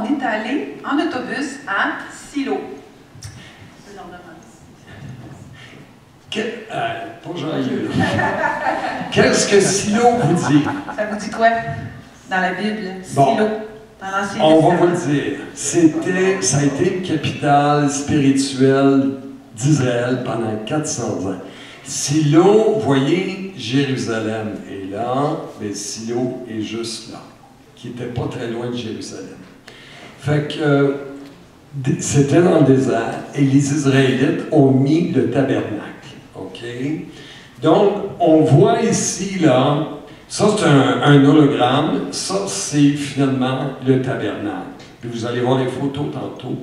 on est allé en autobus à Silo. Que, euh, pas. Qu'est-ce que Silo vous dit? Ça vous dit quoi? Dans la Bible? Bon. Silo. Dans On va vous le dire. C'était, ça a été une capitale spirituelle d'Israël pendant 400 ans. Silo, voyez, Jérusalem est là, mais Silo est juste là, qui n'était pas très loin de Jérusalem. Fait que euh, c'était dans le désert et les Israélites ont mis le tabernacle. OK? Donc, on voit ici, là, ça c'est un, un hologramme, ça c'est finalement le tabernacle. Puis vous allez voir les photos tantôt.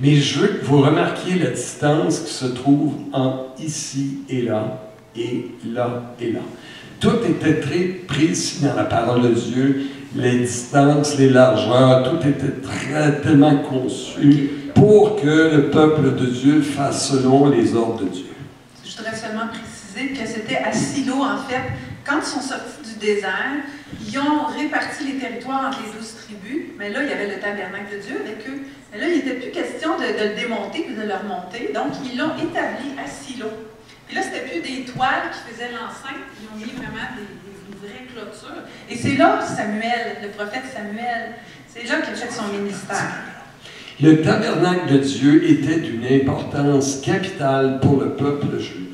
Mais je veux que vous remarquiez la distance qui se trouve entre ici et là, et là et là. Tout était très précis dans la parole de Dieu, les distances, les largeurs, tout était très, tellement conçu pour que le peuple de Dieu fasse selon les ordres de Dieu. Je voudrais seulement préciser que c'était à Silo, en fait, quand ils sont sortis du désert, ils ont réparti les territoires entre les douze tribus, mais là, il y avait le tabernacle de Dieu avec eux. Mais là, il n'était plus question de, le démonter puis de le remonter, donc ils l'ont établi à Silo. Puis là, c'était plus des toiles qui faisaient l'enceinte, ils ont mis vraiment des, clôture. Et c'est là Samuel, le prophète Samuel, c'est là qu'il fait son ministère. Le tabernacle de Dieu était d'une importance capitale pour le peuple juif.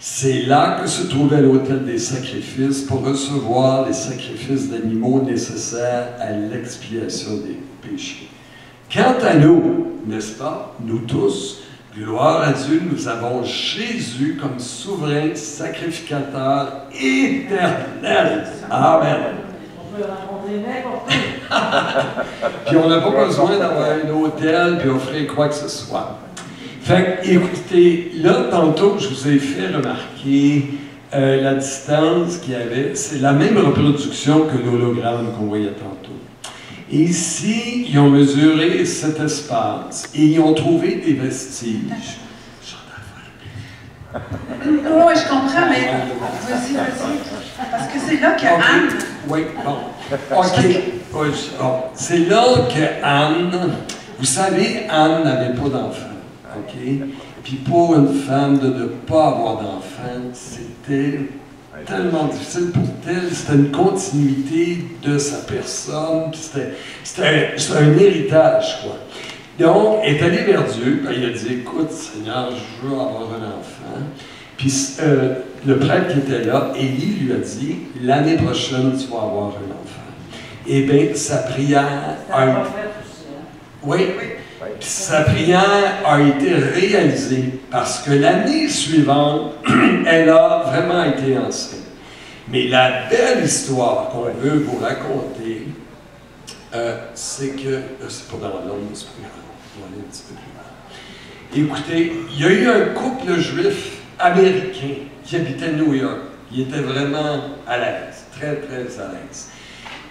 C'est là que se trouvait l'autel des sacrifices pour recevoir les sacrifices d'animaux nécessaires à l'expiation des péchés. Quant à nous, n'est-ce pas, nous tous, gloire à Dieu, nous avons Jésus comme souverain sacrificateur éternel. Amen. On peut rencontrer. Puis on n'a pas besoin d'avoir un hôtel puis offrir quoi que ce soit. Fait que, écoutez, là, tantôt, je vous ai fait remarquer euh, la distance qu'il y avait. C'est la même reproduction que l'hologramme qu'on voyait tantôt. Ici, ils ont mesuré cet espace et ils ont trouvé des vestiges. Oui, je comprends, mais vas-y, vas-y. Parce que c'est là que. Anne. Oui, bon. OK. C'est là que Anne, vous savez, Anne n'avait pas d'enfant. OK? Puis pour une femme de ne pas avoir d'enfant, c'était tellement difficile pour elle. C'était une continuité de sa personne. C'était, c'était, c'était un héritage, quoi. Donc, elle est allée vers Dieu, elle a dit Écoute, Seigneur, je veux avoir un enfant. Puis euh, le prêtre qui était là, Élie lui a dit L'année prochaine, tu vas avoir un enfant. Eh bien, sa prière a un hein? Oui, puis sa prière a été réalisée parce que l'année suivante, elle a vraiment été enceinte. Mais la belle histoire qu'on veut vous raconter, euh, c'est que. euh, c'est pas dans l'ordre, c'est. On va aller un petit peu plus loin. Écoutez, il y a eu un couple juif américain qui habitait New York. Il était vraiment à l'aise, très, très à l'aise.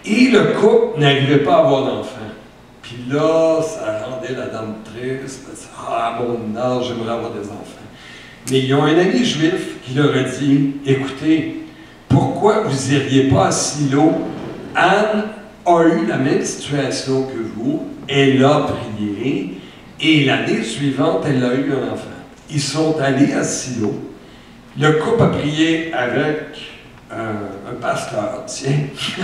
Et le couple n'arrivait pas à avoir d'enfant. Puis là, ça rendait la dame triste. Elle dit, Ah, à mon âge, j'aimerais avoir des enfants. Mais ils ont un ami juif qui leur a dit Écoutez, pourquoi vous n'iriez pas à Silo? Anne a eu la même situation que vous. Elle a prié. Et l'année suivante, elle a eu un enfant. Ils sont allés à Silo. Le couple a prié avec euh, un pasteur, tiens.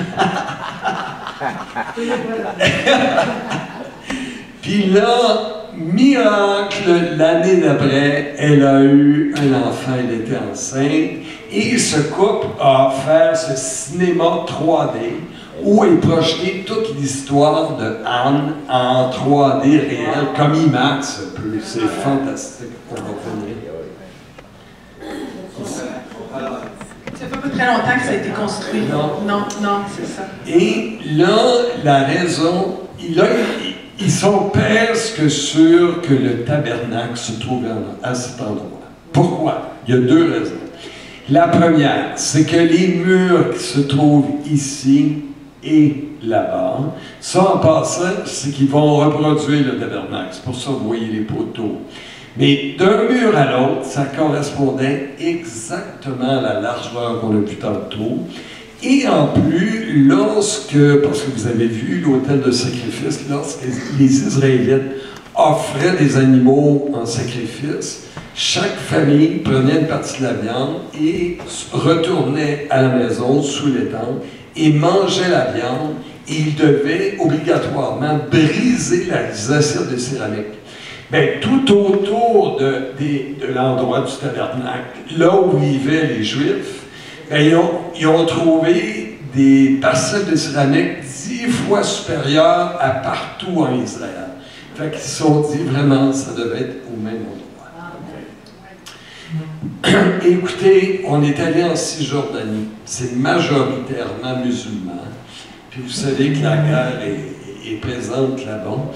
Puis là, miracle, l'année d'après, elle a eu un enfant, elle était enceinte. Et ce couple a offert ce cinéma 3D où est projetée toute l'histoire de Anne en 3D réel, comme IMAX. C'est fantastique. On va revenir. Ça fait pas très longtemps que ça a été construit. Non. non, non, c'est ça. Et là, la raison, là, ils- ils sont presque sûrs que le tabernacle se trouve à, cet endroit. Pourquoi? Il y a deux raisons. La première, c'est que les murs qui se trouvent ici et là-bas, ça en passant, c'est qu'ils vont reproduire le tabernacle. C'est pour ça que vous voyez les poteaux. Mais d'un mur à l'autre, ça correspondait exactement à la largeur qu'on a vue tantôt. Et en plus, lorsque, parce que vous avez vu l'autel de sacrifice, lorsque les Israélites offraient des animaux en sacrifice, chaque famille prenait une partie de la viande et retournait à la maison sous les tentes et mangeait la viande et il devait obligatoirement briser la assiette de céramique. Bien, tout autour de l'endroit du tabernacle, là où vivaient les Juifs, bien, ils, ont, ils, ont, trouvé des parcelles de céramique dix fois supérieures à partout en Israël. Fait qu'ils se sont dit vraiment, ça devait être au même endroit. Écoutez, on est allé en Cisjordanie. C'est majoritairement musulman. Puis vous savez que la guerre est, est présente là-bas.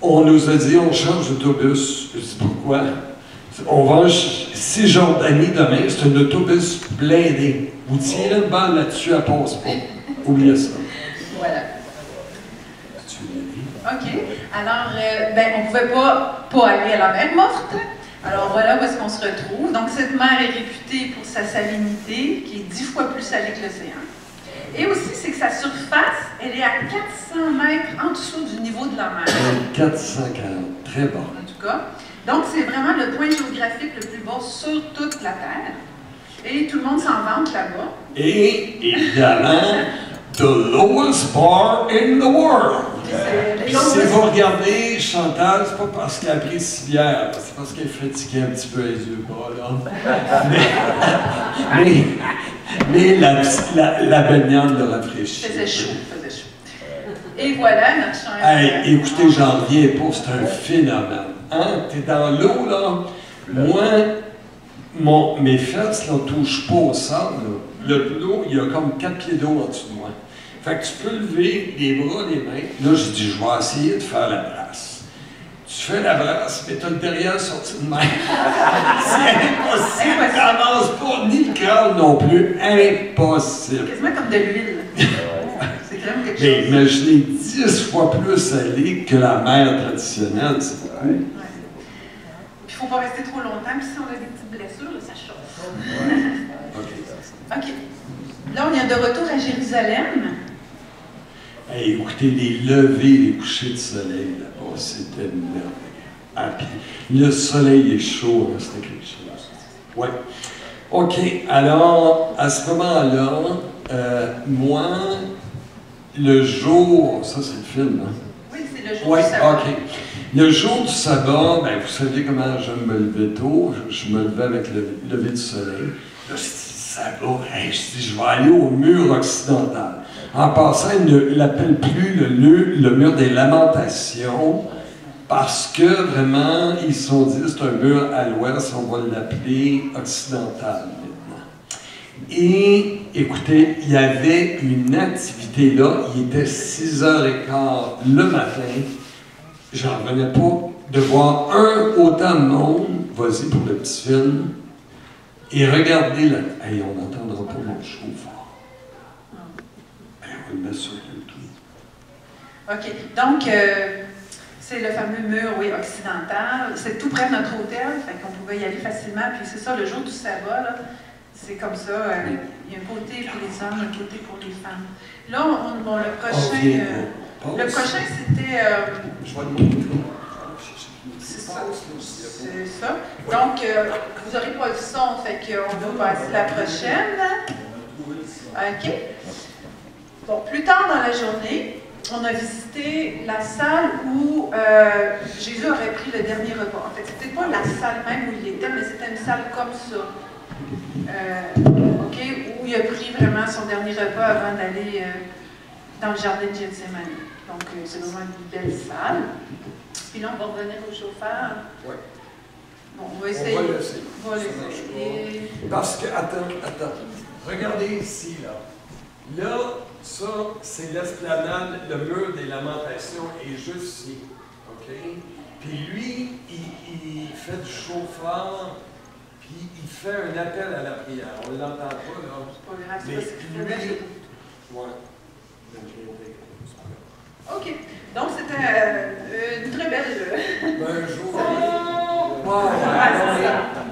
On nous a dit, on change d'autobus. Je dis, pourquoi? On va Cisjordanie demain, c'est un autobus blindé. Vous tirez une balle là-dessus, elle passe pas. Oubliez ça. Voilà. OK. Alors, euh, ben, on ne pouvait pas, pas aller à la mer morte. Alors voilà où est-ce qu'on se retrouve. Donc cette mer est réputée pour sa salinité, qui est dix fois plus salée que l'océan. Et aussi, c'est que sa surface, elle est à 400 mètres en dessous du niveau de la mer. 440, très bas. En tout cas. Donc, c'est vraiment le point géographique le plus bas sur toute la Terre. Et tout le monde s'en vante là-bas. Et évidemment, the lowest bar in the world. Si vous regardez Chantal, c'est pas parce qu'elle a pris six bières, c'est parce qu'elle fatiguait un petit peu les yeux bas, là. mais, mais, mais la, la, la baignade le rafraîchit. faisait chaud, faisait chaud. Et voilà notre. Hey, écoutez, j'en reviens pas, c'est un phénomène. Hein? T'es dans l'eau, là. Moi, mon, mes fesses ne touchent pas au sable. L'eau, il y a comme quatre pieds d'eau en dessous de moi. Fait que tu peux lever les bras, les mains. Là, j'ai dit, je vais essayer de faire la brasse. Tu fais la brasse, mais tu as le derrière sorti de main. C'est impossible. Tu n'avances pas, ni le crâne non plus. Impossible. Quasiment comme de l'huile. Mais chose. imaginez 10 fois plus salé que la mer traditionnelle. C'est. Ouais. Puis il ne faut pas rester trop longtemps, puis si on a des petites blessures, là, ça chauffe. OK. OK. Là, on est de retour à Jérusalem. Hey, écoutez, les levées, les couchers de soleil là-bas, c'était merveilleux. Ah, puis le soleil est chaud, hein, c'était quelque chose. Ouais. OK, alors, à ce moment-là, euh, moi, le jour, ça c'est le film, hein? Oui, c'est le jour Oui, du sabbat. OK. Le jour du sabbat, ben, vous savez comment j'aime me lever tôt. Je, je me levais avec le lever du soleil. Là, je dis, sabbat, hey, je dis, je vais aller au mur occidental. En passant, ils ne l'appellent plus le, lieu- le mur des lamentations parce que vraiment, ils se sont dit, c'est un mur à l'ouest, on va l'appeler occidental maintenant. Et écoutez, il y avait une activité là, il était 6h15 le matin. J'en revenais pas de voir un autant de monde, vas-y pour le petit film, et regardez là. Hey, on n'entendra pas mon chauffeur. Hey, on va le mettre sur YouTube. OK. Donc, euh, c'est le fameux mur, oui, occidental. C'est tout près de notre hôtel, fait qu'on pouvait y aller facilement. Puis c'est ça, le jour du sabbat, là, c'est comme ça. euh, il y a un côté pour les hommes, un côté pour les femmes. Là, on, bon, le prochain... Ok, euh, le prochain, c'était... euh. C'est ça. C'est ça. Donc, vous n'aurez pas le son, fait qu'on va passer la prochaine. OK. Bon, plus tard dans la journée, on a visité la salle où euh, Jésus aurait pris le dernier repas. En fait, c'était pas la salle même où il était, mais c'était une salle comme ça. Euh, OK, où il a pris vraiment son dernier repas avant d'aller euh, dans le jardin de Gethsemane. Donc, euh, c'est vraiment une belle salle. Puis là, on va revenir au chauffeur. Ouais. Bon, on va On essayer. va l'essayer. On va l'essayer. Parce que, attends, attends. Regardez ici, là. Là, ça, c'est l'esplanade, le mur des lamentations est juste ici. OK? Puis lui, il, il fait du chauffeur, puis il fait un appel à la prière. On ne l'entend pas, là. Mais lui-. Ouais. OK. Donc, c'était euh, une très belle. euh, Ben, un jour. Ouais,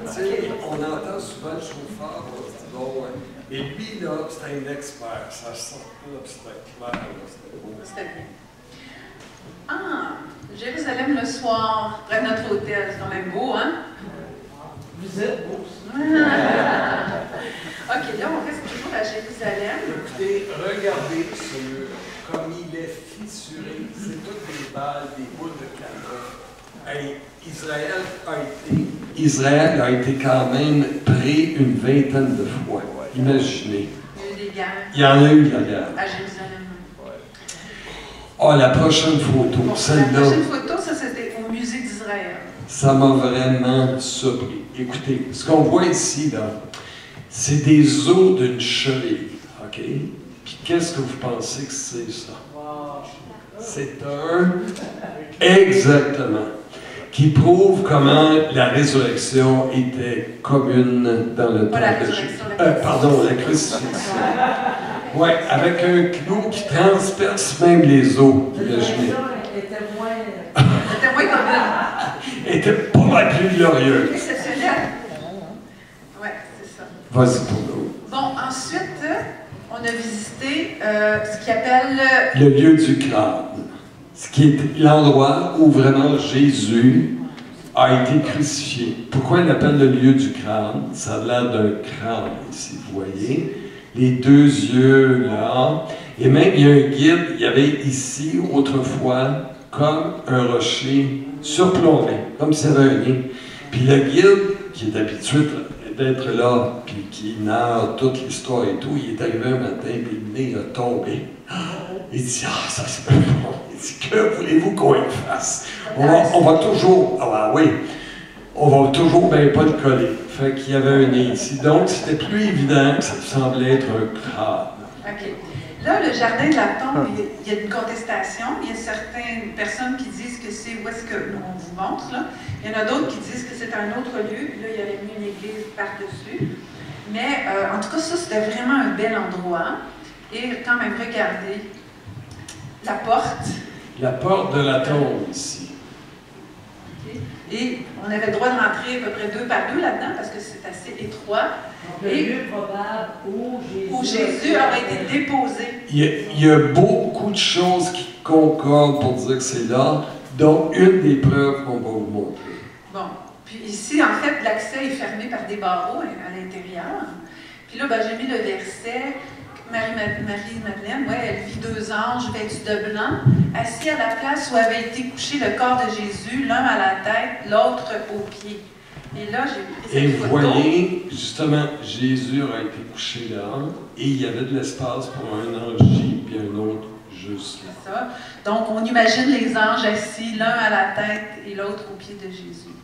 ça. tu sais, On entend souvent le chauffeur, bon, ouais. Et lui, là, c'était un expert. Ça sortait, là, c'était clair, là, c'était beau. C'était bien. Ah, Jérusalem le soir, près de notre hôtel. C'est quand même beau, hein? Vous êtes beau. OK, là, on reste toujours à Jérusalem. Écoutez, regardez ce mur, comme il est fissuré. C'est toutes des balles, des boules de canon. Hey, Israël a été. Israël a été quand même pris une vingtaine de fois. Imaginez. Il y a eu des guerres Il y en a eu de la guerre. à Jérusalem. Oh, la prochaine photo, Bon, la celle-là, prochaine photo, ça, c'était au musée d'Israël. ça m'a vraiment surpris. Écoutez, ce qu'on voit ici, là, c'est des os d'une cheville. OK? Puis qu'est-ce que vous pensez que c'est, ça? C'est un. Exactement. Qui prouve comment la résurrection était commune dans le temps de Jésus. Euh, pardon, la crucifixion. Oui, avec un clou qui transperce même les os. Imaginez. était moins. C'était moins comme Elle était pas mal plus glorieuse. exceptionnel. Oui, c'est ça. Vas-y. Bon, ensuite, on a visité euh, ce qu'ils appellent euh, Le lieu du crâne. Ce qui est l'endroit où vraiment Jésus a été crucifié. Pourquoi il appelle le lieu du crâne? Ça a l'air d'un crâne ici, vous voyez. Les deux yeux là. Et même, il y a un guide, il y avait ici, autrefois, comme un rocher surplombé, comme s'il y avait un nez. Puis le guide, qui est habitué d'être là, puis qui narre toute l'histoire et tout, il est arrivé un matin, puis le nez a tombé. Il dit Ah, ça c'est pas bon. Il dit Que voulez-vous qu'on fasse? On va, on va toujours. Ah, ben oui. On va toujours bien pas le coller. Fait qu'il y avait un nez ici. Donc, c'était plus évident que ça semblait être un crâne. Là, le jardin de la tombe, il y a- il y a une contestation. Il y a certaines personnes qui disent que c'est où est-ce que on vous montre. Là. Il y en a d'autres qui disent que c'est un autre lieu. Puis là, il y avait mis une église par-dessus. Mais euh, en tout cas, ça, c'était vraiment un bel endroit. Et quand même, regardez la porte. La porte de la tombe ici. Et on avait le droit de rentrer à peu près deux par deux là-dedans parce que c'est assez étroit. Donc, le lieu probable où Jésus, Où Jésus aurait été déposé. Il y, a, il y a beaucoup de choses qui concordent pour dire que c'est là, dont une des preuves qu'on va vous montrer. Bon. Puis ici, en fait, l'accès est fermé par des barreaux à à l'intérieur. Puis là, ben, j'ai mis le verset. Marie-Madeleine, ouais, elle vit deux anges vêtus de blanc, assis à la place où avait été couché le corps de Jésus, l'un à la tête, l'autre aux pieds. Et là, j'ai pris Et cette vous photo. voyez, justement, Jésus a été couché là, et il y avait de l'espace pour un ange ici, puis un autre juste là. C'est ça. Donc, on imagine les anges assis, l'un à la tête et l'autre aux pieds de Jésus.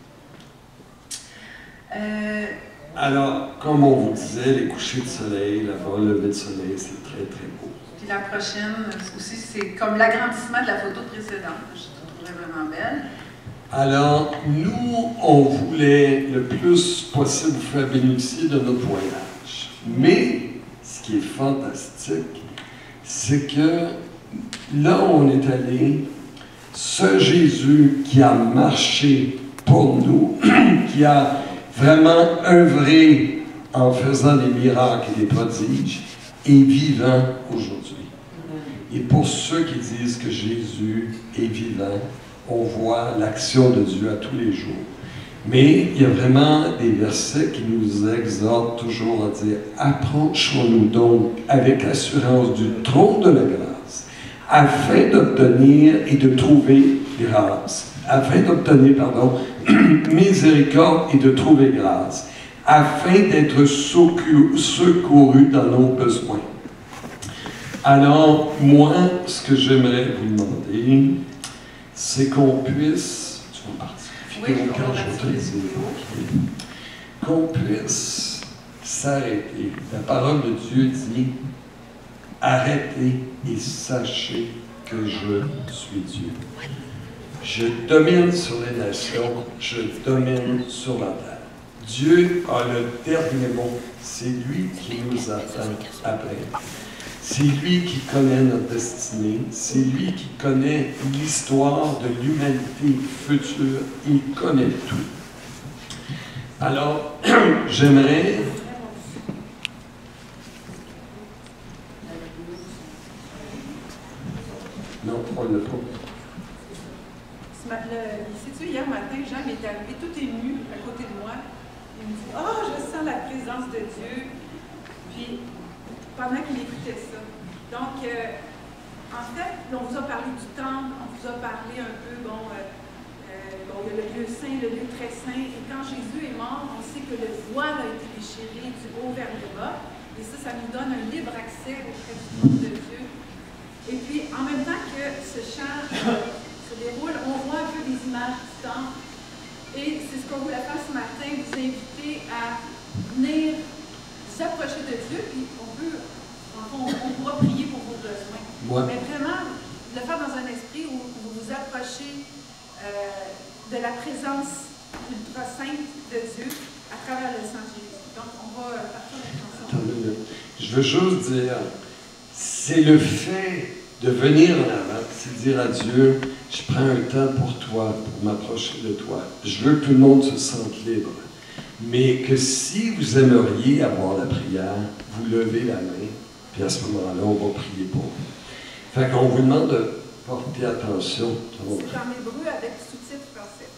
Euh, Alors, comme on vous disait, les couchers de soleil, le lever de soleil, c'est très, très beau. puis la prochaine aussi, c'est comme l'agrandissement de la photo précédente. Je trouverais vraiment belle. Alors, nous, on voulait le plus possible vous faire bénéficier de notre voyage. Mais, ce qui est fantastique, c'est que là où on est allé, ce Jésus qui a marché pour nous, qui a vraiment œuvré en faisant des miracles et des prodiges, est vivant aujourd'hui. Et pour ceux qui disent que Jésus est vivant, on voit l'action de Dieu à tous les jours. Mais il y a vraiment des versets qui nous exhortent toujours à dire Approchons-nous donc avec assurance du trône de la grâce, afin d'obtenir et de trouver grâce, afin d'obtenir, pardon, miséricorde et de trouver grâce, afin d'être secou- secouru dans nos besoins. Alors, moi, ce que j'aimerais vous demander, c'est qu'on puisse. Tu vas partir. Qu'on puisse s'arrêter. La parole de Dieu dit Arrêtez et sachez que je suis Dieu. Je domine sur les nations, je domine sur la terre. Dieu a le dernier mot. C'est lui qui nous attend après. C'est lui qui connaît notre destinée. C'est lui qui connaît l'histoire de l'humanité future. Il connaît tout. Alors, j'aimerais... Non, on ne pas. giden bir Mais vraiment, le faire dans un esprit où vous vous approchez euh, de la présence ultra sainte de Dieu à travers le sang de Jésus. Donc, on va euh, partir de la chanson. Je veux juste dire, c'est le fait de venir en avant, c'est dire à Dieu, je prends un temps pour toi, pour m'approcher de toi. Je veux que tout le monde se sente libre. Mais que si vous aimeriez avoir la prière, vous levez la main, puis à ce moment-là, on va prier pour vous. Fait qu'on vous demande de porter attention. C'est en hébreu avec sous-titres français.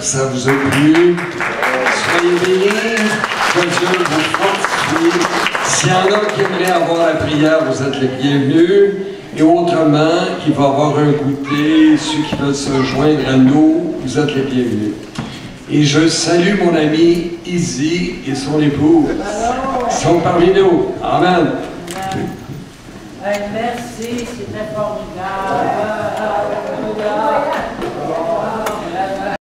Ça vous a plu. Soyez bénis. Que Dieu vous fortifie. S'il y en a qui aimeraient avoir la prière, vous êtes les bienvenus. Et autrement, il va y avoir un goûter. Ceux qui veulent se joindre à nous, vous êtes les bienvenus. Et je salue mon ami Izzy et son épouse. Ils sont parmi nous. Amen. Hey, merci, c'était formidable.